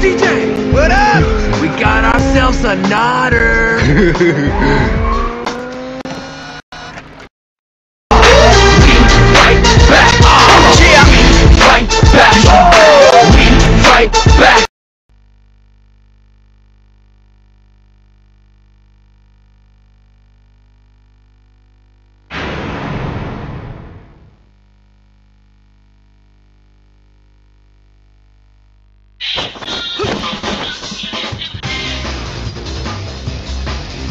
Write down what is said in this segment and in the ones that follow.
DJ! What up? We got ourselves a nodder.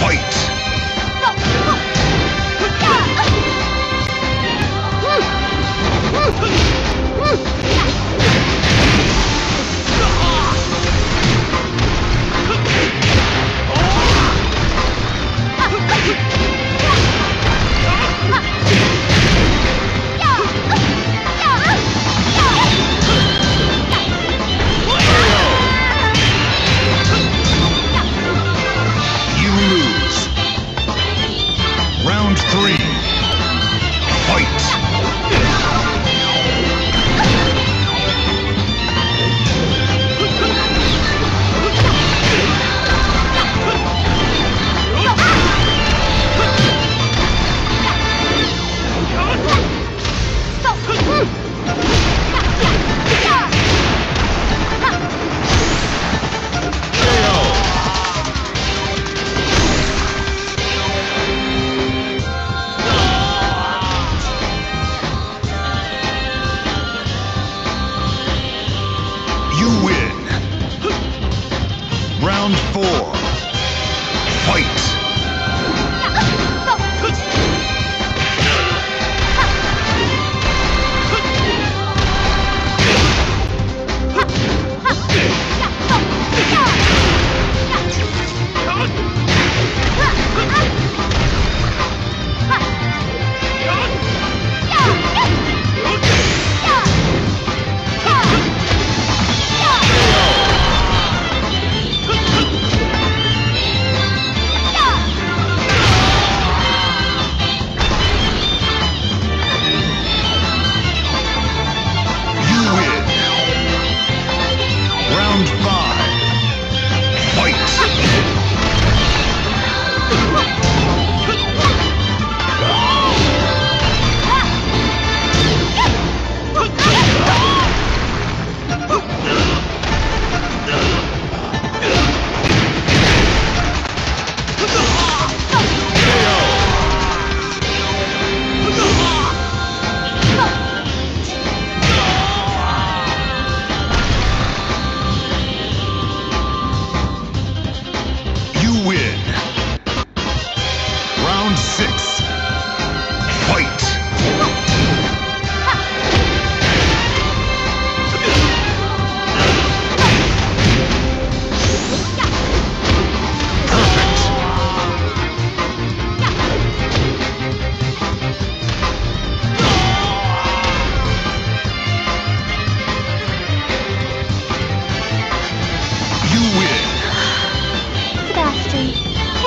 Fight! You win. Round four.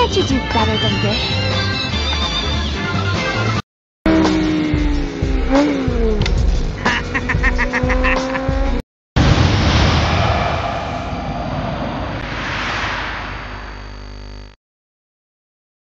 Can't you do better than this?